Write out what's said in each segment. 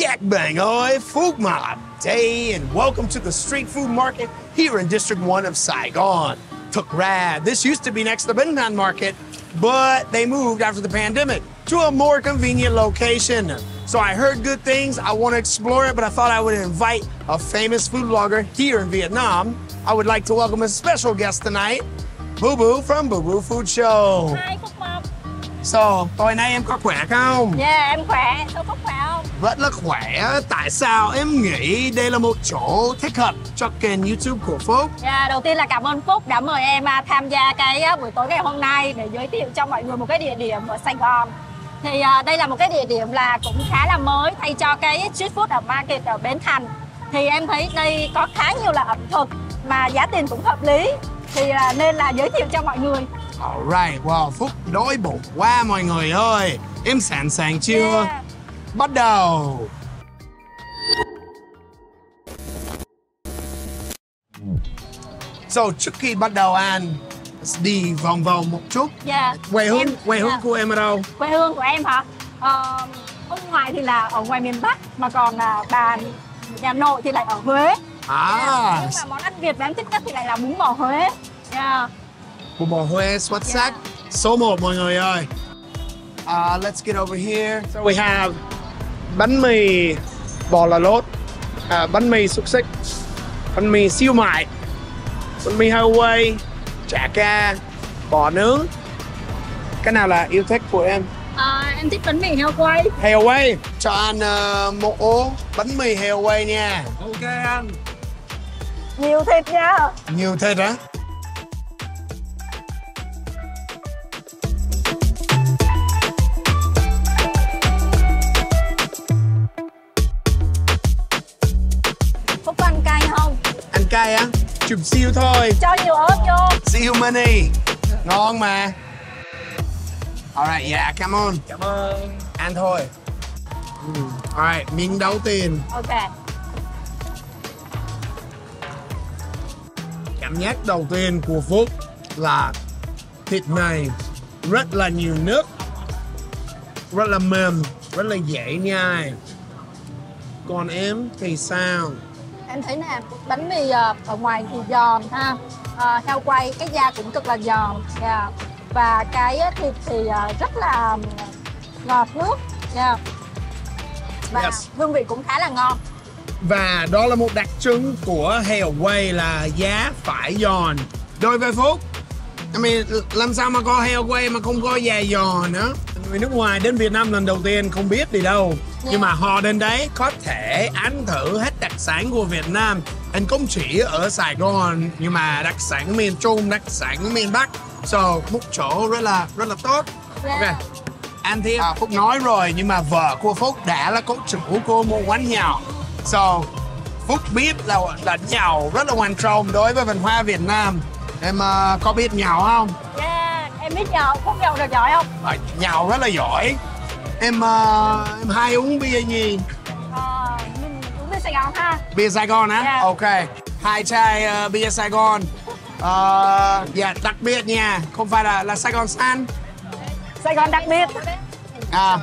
Bạn ơi, Phúc Mop Day and welcome to the street food market here in District 1 of Saigon. Thật ra, this used to be next to the Binh Thanh Market, but they moved after the pandemic to a more convenient location. So I heard good things, I want to explore it, but I thought I would invite a famous food blogger here in Vietnam. I would like to welcome a special guest tonight, Boo Boo from Boo Boo Food Show. Phúc Mộc So, tối nay em có khỏe không? Dạ em khỏe, số Phúc khỏe không? Rất là khỏe. Tại sao em nghĩ đây là một chỗ thích hợp cho kênh YouTube của Phúc? Dạ đầu tiên là cảm ơn Phúc đã mời em à, tham gia cái à, buổi tối ngày hôm nay để giới thiệu cho mọi người một cái địa điểm ở Sài Gòn thì à, đây là một cái địa điểm là cũng khá là mới thay cho cái street food ở market ở Bến Thành thì em thấy đây có khá nhiều là ẩm thực mà giá tiền cũng hợp lý thì là nên là giới thiệu cho mọi người Alright, wow, Phúc đói bụng quá mọi người ơi. Em sẵn sàng chưa? Yeah. Bắt đầu. So, trước khi bắt đầu ăn, đi vòng vòng một chút. Dạ. Quê hương, Em- quê hương dạ. của em ở đâu? quê hương của em hả ờ, ông ngoại thì là ở ngoài miền Bắc mà còn là bà nhà nội thì lại ở Huế À, nhưng mà món ăn Việt mà em thích nhất thì lại là bún bò Huế yeah. Bún bò Huế xuất sắc. Số 1 mọi người ơi. Uh, let's get over here. So we have bánh mì bò là lốt, à, bánh mì xúc xích, bánh mì siêu mại, bánh mì Hawaii, chả ca, bò nướng. Cái nào là yêu thích của em? à, em thích bánh mì heo quay Hawaii. Cho ăn uh, một ổ bánh mì Hawaii nha. Ok anh nhiều thịt nha Nhiều thịt hả? Cay á? Chụp siêu thôi. cho nhiều ớt vô Siêu mini. Ngon mà. Alright, yeah, come on. cảm ơn Ăn thôi. Mm. Alright, miếng đầu tiên. ok Cảm giác đầu tiên của Phúc là thịt này rất là nhiều nước, rất là mềm, rất là dễ nhai. Còn em thì sao? Em thấy nè bánh mì ờ, ở ngoài thì giòn ha Ờ, heo quay cái da cũng cực là giòn yeah. và cái ờ, thịt thì rất là ngọt nước yeah. và Yes. hương vị cũng khá là ngon Và đó là một đặc trưng của heo quay là giá phải giòn. Đối với Phúc, I mean, làm sao mà có heo quay mà không có da giòn nữa? Người nước ngoài đến Việt Nam lần đầu tiên không biết đi đâu. Nhưng mà họ đến đấy có thể ăn thử hết đặc sản của Việt Nam. Anh không chỉ ở Sài Gòn nhưng mà đặc sản miền Trung, đặc sản miền Bắc. So, một chỗ rất là rất là tốt. Yeah. Ok. Anh thì à, Phúc nói rồi nhưng mà vợ của Phúc đã là cô chủ của một quán nhậu. So, Phúc biết là là nhậu rất là quan trọng đối với văn hóa Việt Nam. Em ờ, có biết nhậu không? Yeah, em biết nhậu, Phúc nhậu được giỏi không? Ờ, nhậu rất là giỏi. Em ờ, em hay uống bia gì? Ờ, mình uống bên Sài Gòn ha Bia Sài Gòn á? Dạ. Ok. Hai chai ờ, bia Sài Gòn. Ờ, dạ đặc biệt nha, không phải là là Sài Gòn San. Sài Gòn đặc biệt À.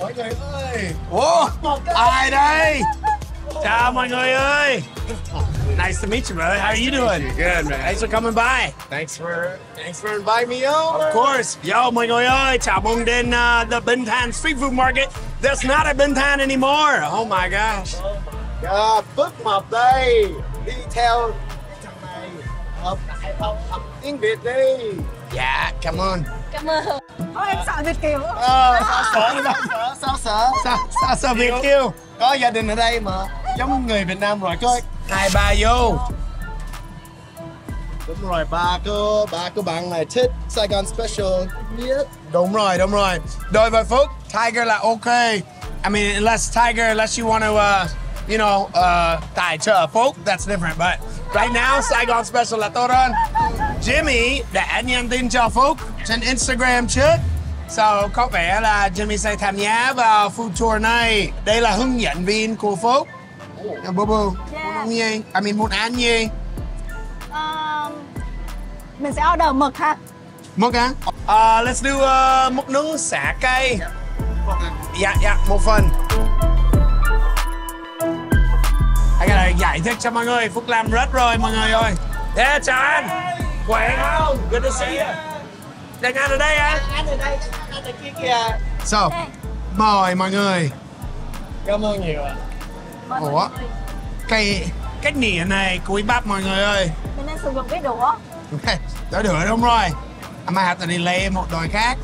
Mọi người ơi. Ủa, ai đây? Chào mọi người ơi. Nice to meet you, brother. How are you doing? Good, man. Thanks for coming by. thanks for thanks for inviting me over Of course. Yo, mọi người ơi, chào mừng đến uh, the Binh Thanh Street Food Market. That's not a Binh Thanh anymore. Oh my gosh. Oh yeah, phước mập đây đi theo thằng này học học học tiếng việt đi Yeah, come on. Cảm ơn Thôi em sợ Việt Kiều ờ sao sợ sao sợ sao sợ Sao, sao, sao Việt kêu? có gia đình ở đây mà giống người việt nam rồi coi Hai ba vô. đúng rồi ba cô ba cô bạn này thích Saigon Special nhất Đúng rồi, đúng rồi. Đối với Phúc, Tiger là ok. I mean, unless Tiger, unless you want to, uh, you know, uh, tài trợ Phúc, that's different. But right now, Saigon Special là tốt hơn. Jimmy đã nhắn tin cho Phúc trên Instagram trước. So, có vẻ là Jimmy sẽ tham gia vào food tour này. Đây là hướng dẫn viên của Phúc. Yeah, boo boo. Yeah. Muốn ăn gì? I mean, muốn ăn gì? Ờ, Mình sẽ order mực ha Mực á? Uh, let's do uh, mực nướng xả cây. Dạ, dạ, một phần. giải thích cho mọi người Phúc làm rất rồi mọi người ơi Yeah, chào anh Khỏe không? Good to see you Đang ăn ở đây á? Anh ở đây, anh ở kia kìa. So, Đây, mời mọi người Cảm ơn nhiều ạ. Ủa? Cái cái nĩa này cúi bắp mọi người ơi Mình nên sử dụng cái đũa. Đỡ được đúng rồi might have to delay một đồi khác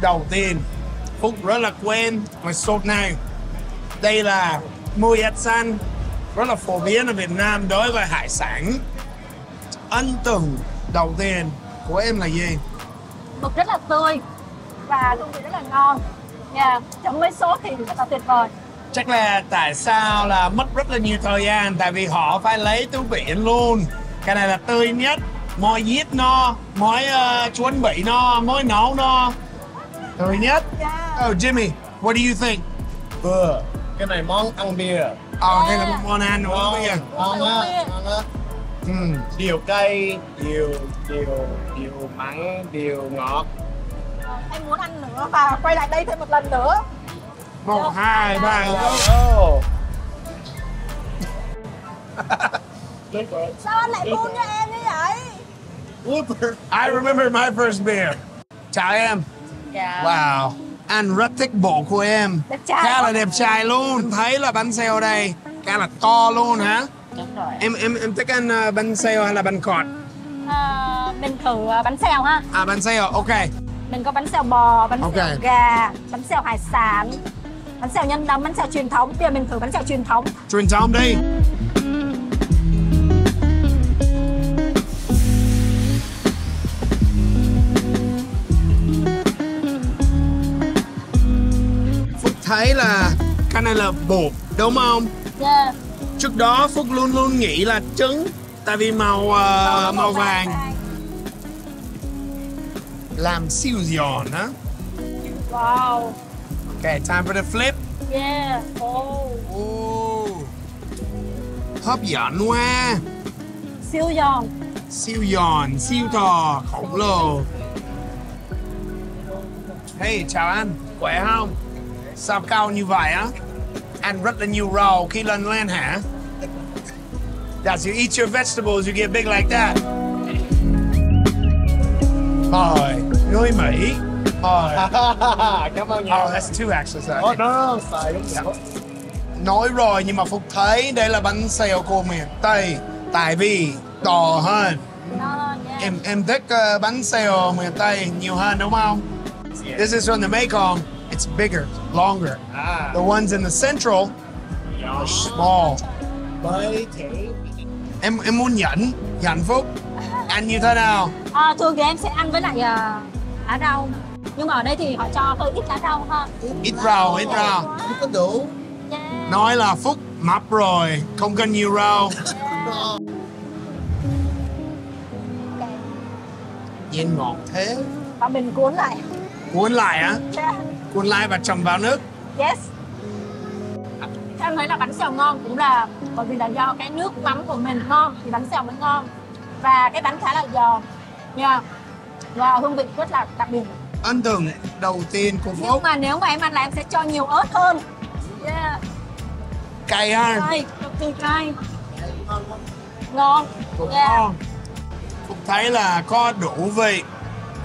Đầu tiên Phúc rất là quen với sốt này Đây là mùi ếch xanh Rất là phổ biến ở Việt Nam đối với hải sản Ấn tượng đầu tiên của em là gì? Mực rất là tươi và hương vị rất là ngon. Yeah. Chấm với sốt thì rất là tuyệt vời. Chắc là tại sao là mất rất là nhiều thời gian Tại vì họ phải lấy từ biển luôn Cái này là tươi nhất Mỗi giết nó Mỗi uh, chuẩn bị nó Mỗi nấu nó Tươi nhất Yeah. Oh Jimmy, what do you think? Vừa. Cái này món ăn bia. Ờ, đây là món ăn đúng Ngon, không bây giờ? ngon á, ngon á. Ừ. Điều cay, điều, điều, điều mặn, điều ngọt. Em muốn ăn nữa và quay lại đây thêm một lần nữa. Một, hai, ba, Oh. Sao anh lại buông cho em như vậy? I remember my first beer. Chào em. Dạ. Wow. Anh rất thích bộ của em. Đẹp trai Khá là đẹp trai luôn. Thấy là bánh xèo đây. Khá là to luôn hả? Đúng rồi. Em em em thích ăn uh, bánh xèo hay là bánh cọt? À, mình thử à, bánh xèo ha. À bánh xèo, ok. Mình có bánh xèo bò, bánh Ok. xèo gà, bánh xèo hải sản, bánh xèo nhân nấm, bánh xèo truyền thống. Bây giờ mình thử bánh xèo truyền thống. Truyền thống đi. Phúc thấy là cái này là bột đúng không? Yeah. Trước đó Phúc luôn luôn nghĩ là trứng Tại vì màu ờ, màu vàng Làm siêu giòn á Wow. Okay, time for the flip Yeah. Oh. oh. Hấp dẫn quá Siêu giòn. Siêu giòn, siêu to, khổng lồ Hey, chào anh, khỏe không? Sao cao như vậy á? Ăn rất là nhiều rau khi lên lên hả? As you eat your vegetables, you get big like that. Mời, người Mỹ. Mời. Cảm ơn nhiều. Oh, that's two actually. Sorry. Oh, no, đúng rồi. Nói rồi nhưng mà Phúc thấy đây là bánh xèo của miền Tây Tại vì to hơn yeah. Em em thích uh, bánh xèo miền Tây nhiều hơn đúng không? This is from the Mekong. It's bigger, longer. À, The ones in the central are small. Em em muốn nhẫn, nhẫn Phúc. Ăn như thế nào? À, thường thì em sẽ ăn với lại à, lá rau. Nhưng mà ở đây thì họ cho hơi ít lá rau ha. Ít rau, ít rau. không có đủ. Yeah. Nói là Phúc mập rồi, không cần nhiều rau. Nhìn ngọt thế. Và mình cuốn lại. Cuốn lại á? Yeah. Cuốn lại và chầm vào nước. Yes. Em thấy là bánh xèo ngon cũng là bởi vì là do cái nước mắm của mình ngon thì bánh xèo mới ngon. Và cái bánh khá là giòn. Nha. Và hương vị rất là đặc biệt. Ấn tượng đầu tiên của Nhưng Phúc mà nếu mà em ăn là em sẽ cho nhiều ớt hơn. Yeah. cay hơn. Cay, cực kỳ cay. Ngon. Cũng Yeah. ngon. Phúc thấy là có đủ vị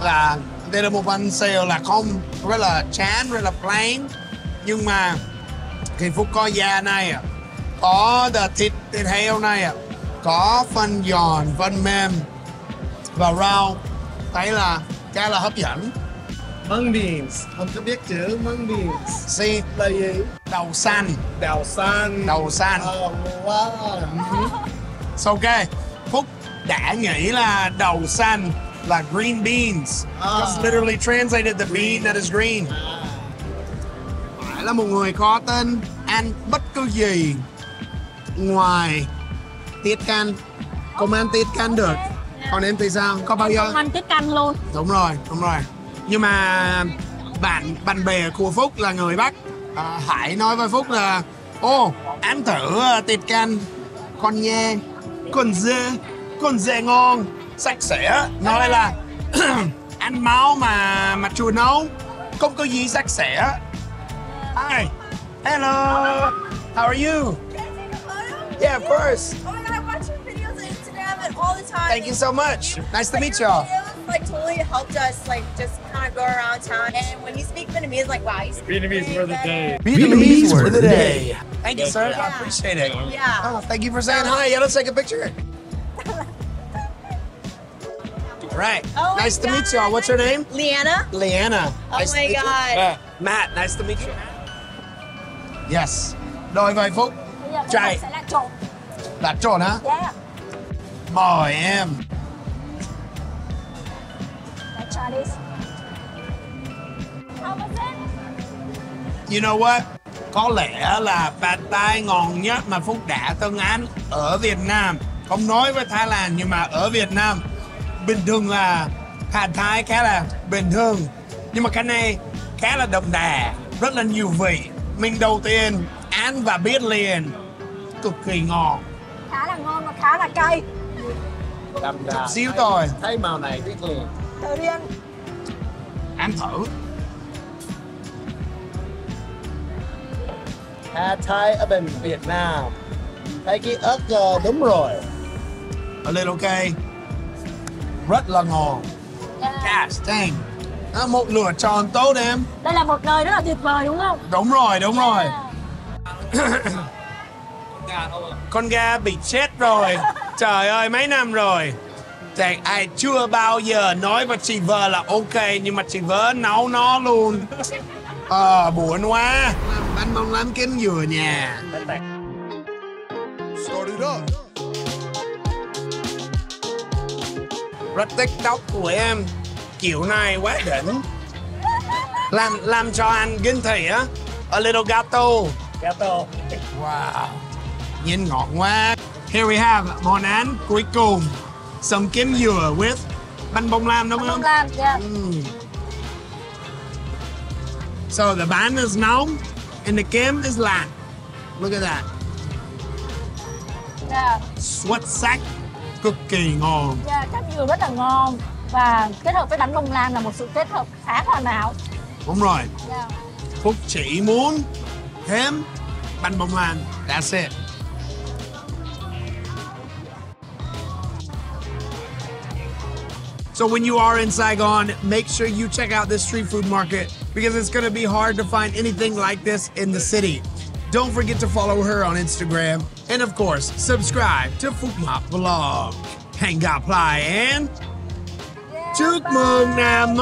là đây là một bánh xèo là không rất là chán rất là plain nhưng mà khi Phúc có da này à, có the thịt thịt heo này à, có phần giòn phần mềm và rau thấy là khá là hấp dẫn Mung beans. Không có biết chữ mung beans. si Là gì? đầu xanh Đào xanh. đầu xanh Oh, wow. So, ok Phúc đã nghĩ là đầu xanh là green beans À. Just literally translated the bean that is green Phải là một người có tên ăn bất cứ gì ngoài tiết canh Không ăn tiết canh được Còn em thì sao? Có bao giờ? Không ăn tiết canh luôn. Đúng rồi, đúng rồi nhưng mà bạn bạn bè của Phúc là người Bắc à, Hải nói với Phúc là Ô, ăn thử ờ, thịt canh Con nhê Con dê Con dê ngon Sạch sẽ Nói là Ăn máu mà mà chua nấu Không có gì sạch sẽ Hi Hello How are you? Yeah, of course. All the time. Thank you so much. Nice to meet y'all. Videos, like totally helped us like just kind of go around town. And when you speak Vietnamese, like wow, you speak Vietnamese word of the day. Vietnamese word of the day. Thank you, sir. I appreciate it. Yeah. Oh, thank you for saying hi. Yeah, let's take a picture. Right. Oh nice to meet y'all. What's your name? Leanna. Leanna. Oh Nice to my meet you. Uh, Matt, nice to meet you. Yes. Rồi vậy Phúc, bây giờ Trai. cái này sẽ là trộn đặt trộn hả? yeah Mời em. let's try this how was it You know what? Có lẽ là pad thai ngon nhất mà Phúc đã từng ăn ở Việt Nam. Không nói với Thái Lan nhưng mà ở Việt Nam bình thường là pad thai khá là bình thường. Nhưng mà cái này khá là đậm đà, rất là nhiều vị. Mình đầu tiên ăn và biết liền cực kỳ ngon. khá là ngon và khá là cay Đậm đà. Xíu thôi, Thấy màu này biết liền. tự nhiên ăn thử. Pad Thai ở bên Việt Nam. Thấy cái ớt ờ, đúng rồi. A little okay. Rất là ngon. yeah. Gosh dang. Đó, một lửa tròn tốt em. đây là một nơi rất là tuyệt vời đúng không Đúng rồi, đúng rồi. Yeah. Con gà bị chết rồi. Trời ơi, mấy năm rồi. Thì ai chưa bao giờ nói với chị vợ là ok nhưng mà chị vợ nấu nó luôn. Ờ, buồn quá. Bánh bông lắm kính vừa nhà. Start it up. Rất tiktok của em. Kiểu này quá đỉnh. Làm làm cho anh kinh thị á. A little gato. Gato. Wow. Nhìn ngọt quá. Here we have món ăn cuối cùng. Sâm kim dừa with bánh bông lan đúng Bông không? lan yeah. Mm. So the bánh is nóng and the kim is lạnh. Look at that. Yeah. Xuất sắc. Cực kỳ ngon. Yeah, cám dừa rất là ngon và kết hợp với bánh bông lan là một sự kết hợp khá hoàn hảo Đúng rồi. yeah. Phúc chỉ muốn thêm bánh bông lan. That's it. So when you are in Saigon, make sure you check out this street food market because it's going to be hard to find anything like this in the city. Don't forget to follow her on Instagram and of course, subscribe to Mop Vlog. Hang Ply and mới. Mừng năm